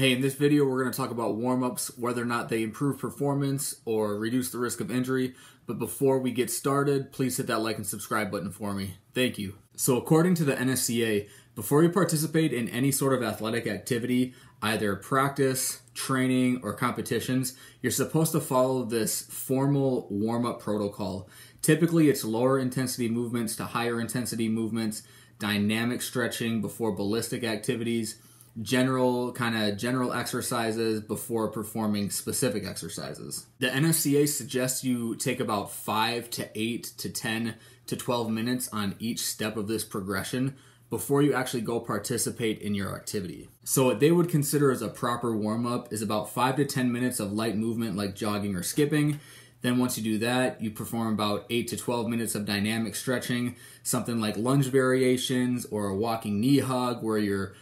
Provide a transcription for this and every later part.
Hey, in this video, we're going to talk about warm ups, whether or not they improve performance or reduce the risk of injury. But before we get started, please hit that like and subscribe button for me. Thank you. So, according to the NSCA, before you participate in any sort of athletic activity, either practice, training, or competitions, you're supposed to follow this formal warm up protocol. Typically, it's lower intensity movements to higher intensity movements, dynamic stretching before ballistic activities general kind of general exercises before performing specific exercises. The NSCA suggests you take about 5 to 8 to 10 to 12 minutes on each step of this progression before you actually go participate in your activity. So what they would consider as a proper warm up is about 5 to 10 minutes of light movement like jogging or skipping. Then once you do that, you perform about 8 to 12 minutes of dynamic stretching, something like lunge variations or a walking knee hug where you're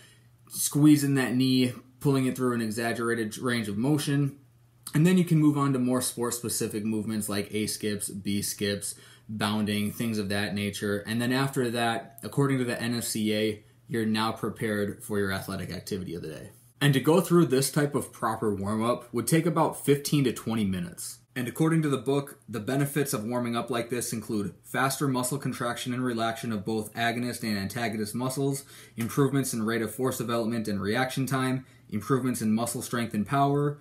squeezing that knee, pulling it through an exaggerated range of motion. And then you can move on to more sport specific movements like A skips, B skips, bounding, things of that nature. And then after that, according to the NSCA, you're now prepared for your athletic activity of the day. And to go through this type of proper warm up would take about 15 to 20 minutes. And according to the book, the benefits of warming up like this include faster muscle contraction and relaxation of both agonist and antagonist muscles, improvements in rate of force development and reaction time, improvements in muscle strength and power,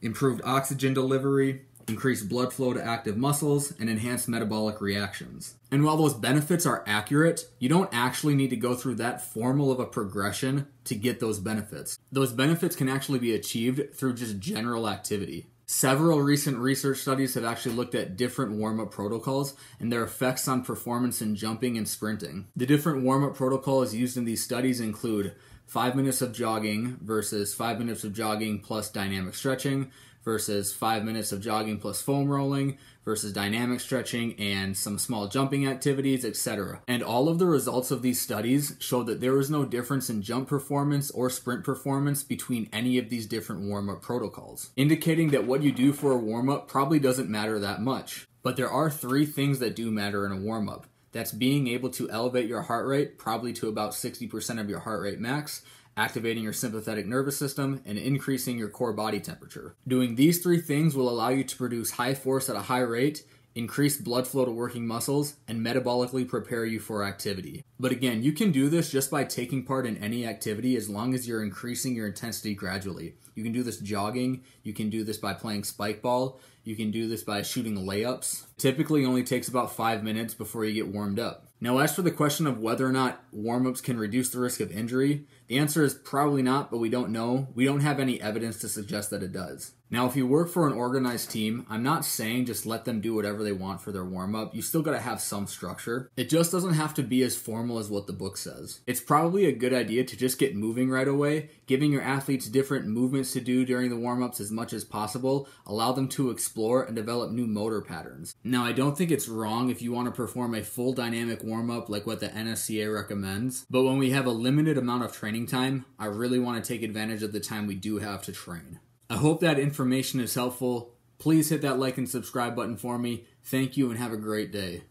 improved oxygen delivery, increased blood flow to active muscles, and enhanced metabolic reactions. And while those benefits are accurate, you don't actually need to go through that formal of a progression to get those benefits. Those benefits can actually be achieved through just general activity. Several recent research studies have actually looked at different warm up protocols and their effects on performance in jumping and sprinting. The different warm up protocols used in these studies include 5 minutes of jogging versus 5 minutes of jogging plus dynamic stretching versus 5 minutes of jogging plus foam rolling versus dynamic stretching and some small jumping activities, etc. And all of the results of these studies showed that there was no difference in jump performance or sprint performance between any of these different warm up protocols, indicating that what you do for a warm up probably doesn't matter that much. But there are three things that do matter in a warm up. That's being able to elevate your heart rate, probably to about 60% of your heart rate max, activating your sympathetic nervous system, and increasing your core body temperature. Doing these three things will allow you to produce high force at a high rate, increase blood flow to working muscles, and metabolically prepare you for activity. But again, you can do this just by taking part in any activity as long as you're increasing your intensity gradually. You can do this jogging, you can do this by playing spike ball, you can do this by shooting layups. Typically only takes about 5 minutes before you get warmed up. Now, as for the question of whether or not warm ups can reduce the risk of injury, the answer is probably not, but we don't know. We don't have any evidence to suggest that it does. Now, if you work for an organized team, I'm not saying just let them do whatever they want for their warm up. You still gotta have some structure. It just doesn't have to be as formal as what the book says. It's probably a good idea to just get moving right away, giving your athletes different movements to do during the warm ups as much as possible, allow them to explore and develop new motor patterns. Now, I don't think it's wrong if you wanna perform a full dynamic warm up like what the NSCA recommends, but when we have a limited amount of training time, I really wanna take advantage of the time we do have to train. I hope that information is helpful. Please hit that like and subscribe button for me. Thank you and have a great day.